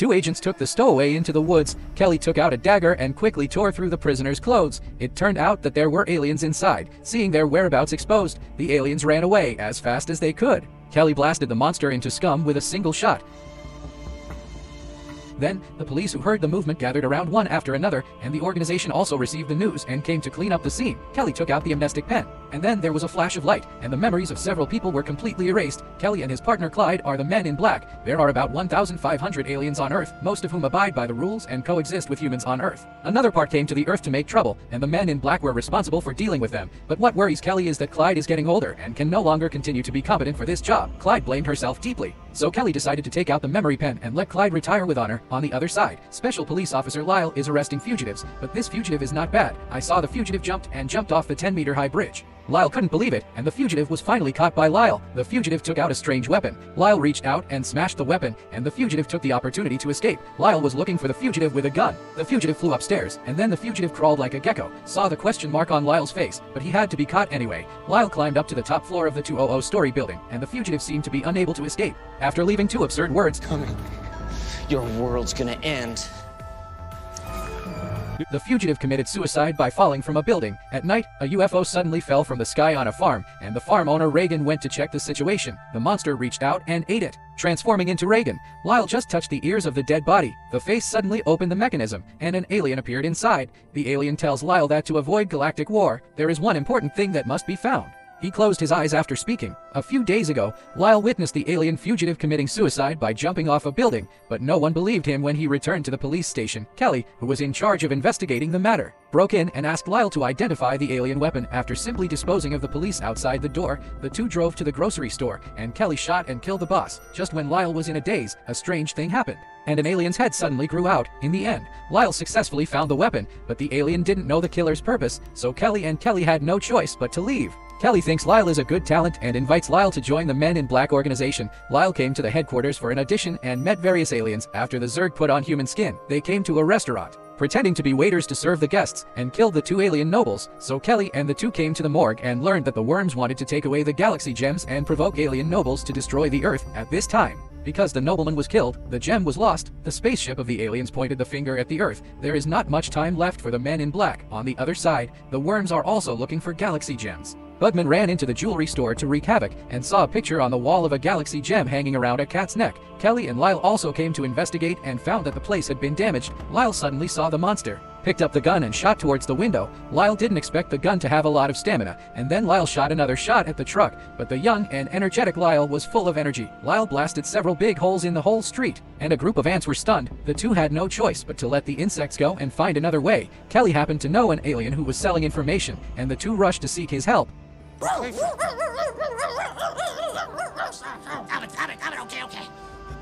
Two agents took the stowaway into the woods. Kelly took out a dagger and quickly tore through the prisoner's clothes. It turned out that there were aliens inside. Seeing their whereabouts exposed, the aliens ran away as fast as they could. Kelly blasted the monster into scum with a single shot. Then, the police who heard the movement gathered around one after another, and the organization also received the news and came to clean up the scene. Kelly took out the amnestic pen, and then there was a flash of light, and the memories of several people were completely erased. Kelly and his partner Clyde are the men in black. There are about 1,500 aliens on Earth, most of whom abide by the rules and coexist with humans on Earth. Another part came to the Earth to make trouble, and the men in black were responsible for dealing with them. But what worries Kelly is that Clyde is getting older and can no longer continue to be competent for this job. Clyde blamed herself deeply. So Kelly decided to take out the memory pen and let Clyde retire with honor. On the other side, Special Police Officer Lyle is arresting fugitives, but this fugitive is not bad. I saw the fugitive jumped and jumped off the 10 meter high bridge. Lyle couldn't believe it, and the fugitive was finally caught by Lyle. The fugitive took out a strange weapon. Lyle reached out and smashed the weapon, and the fugitive took the opportunity to escape. Lyle was looking for the fugitive with a gun. The fugitive flew upstairs, and then the fugitive crawled like a gecko, saw the question mark on Lyle's face, but he had to be caught anyway. Lyle climbed up to the top floor of the 200 story building, and the fugitive seemed to be unable to escape. After leaving two absurd words, Coming. Your world's gonna end. The fugitive committed suicide by falling from a building. At night, a UFO suddenly fell from the sky on a farm, and the farm owner Reagan went to check the situation. The monster reached out and ate it, transforming into Reagan. Lyle just touched the ears of the dead body. The face suddenly opened the mechanism, and an alien appeared inside. The alien tells Lyle that to avoid galactic war, there is one important thing that must be found. He closed his eyes after speaking. A few days ago, Lyle witnessed the alien fugitive committing suicide by jumping off a building, but no one believed him when he returned to the police station. Kelly, who was in charge of investigating the matter, broke in and asked Lyle to identify the alien weapon. After simply disposing of the police outside the door, the two drove to the grocery store, and Kelly shot and killed the boss. Just when Lyle was in a daze, a strange thing happened and an alien's head suddenly grew out. In the end, Lyle successfully found the weapon, but the alien didn't know the killer's purpose, so Kelly and Kelly had no choice but to leave. Kelly thinks Lyle is a good talent and invites Lyle to join the Men in Black organization. Lyle came to the headquarters for an audition and met various aliens after the Zerg put on human skin. They came to a restaurant pretending to be waiters to serve the guests, and killed the two alien nobles. So Kelly and the two came to the morgue and learned that the worms wanted to take away the galaxy gems and provoke alien nobles to destroy the Earth at this time. Because the nobleman was killed, the gem was lost, the spaceship of the aliens pointed the finger at the Earth. There is not much time left for the men in black. On the other side, the worms are also looking for galaxy gems. Bugman ran into the jewelry store to wreak havoc and saw a picture on the wall of a galaxy gem hanging around a cat's neck. Kelly and Lyle also came to investigate and found that the place had been damaged. Lyle suddenly saw the monster, picked up the gun and shot towards the window. Lyle didn't expect the gun to have a lot of stamina, and then Lyle shot another shot at the truck, but the young and energetic Lyle was full of energy. Lyle blasted several big holes in the whole street, and a group of ants were stunned. The two had no choice but to let the insects go and find another way. Kelly happened to know an alien who was selling information, and the two rushed to seek his help. It, okay, okay.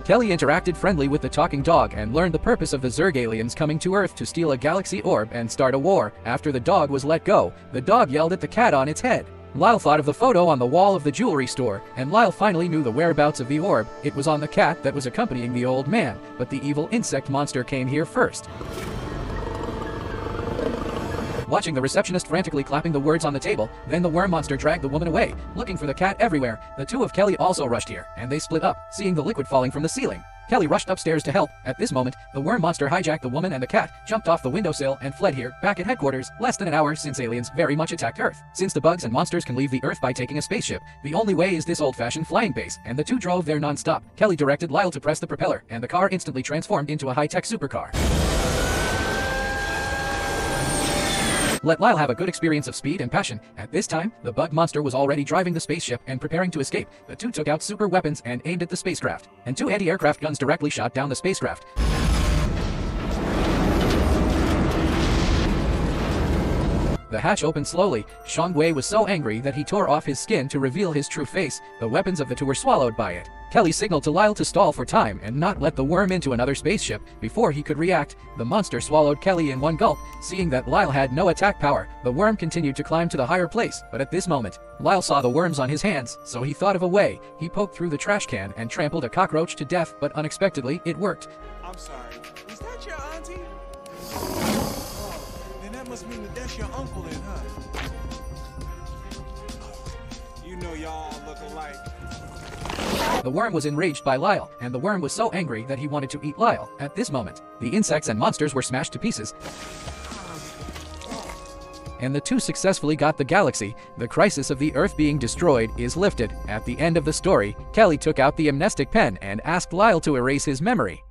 Kelly interacted friendly with the talking dog and learned the purpose of the Zerg aliens coming to Earth to steal a galaxy orb and start a war. After the dog was let go, the dog yelled at the cat on its head. Lyle thought of the photo on the wall of the jewelry store, and Lyle finally knew the whereabouts of the orb. It was on the cat that was accompanying the old man, but the evil insect monster came here first. Watching the receptionist frantically clapping the words on the table, then the worm monster dragged the woman away, looking for the cat everywhere. The two of Kelly also rushed here, and they split up, seeing the liquid falling from the ceiling. Kelly rushed upstairs to help. At this moment, the worm monster hijacked the woman and the cat, jumped off the windowsill, and fled here, back at headquarters, less than an hour since aliens very much attacked Earth. Since the bugs and monsters can leave the Earth by taking a spaceship, the only way is this old-fashioned flying base, and the two drove there non-stop. Kelly directed Lyle to press the propeller, and the car instantly transformed into a high-tech supercar. Let Lyle have a good experience of speed and passion. At this time, the bug monster was already driving the spaceship and preparing to escape. The two took out super weapons and aimed at the spacecraft, and two anti-aircraft guns directly shot down the spacecraft. The hatch opened slowly. Shangwei was so angry that he tore off his skin to reveal his true face. The weapons of the two were swallowed by it. Kelly signaled to Lyle to stall for time and not let the worm into another spaceship. Before he could react, the monster swallowed Kelly in one gulp. Seeing that Lyle had no attack power, the worm continued to climb to the higher place. But at this moment, Lyle saw the worms on his hands, so he thought of a way. He poked through the trash can and trampled a cockroach to death, but unexpectedly, it worked. I'm sorry. Is that your auntie? Oh, then that must mean that that's your uncle then, huh? You know y'all look alike. The worm was enraged by Lyle, and the worm was so angry that he wanted to eat Lyle. At this moment, the insects and monsters were smashed to pieces, and the two successfully got the galaxy. The crisis of the Earth being destroyed is lifted. At the end of the story, Kelly took out the amnestic pen and asked Lyle to erase his memory.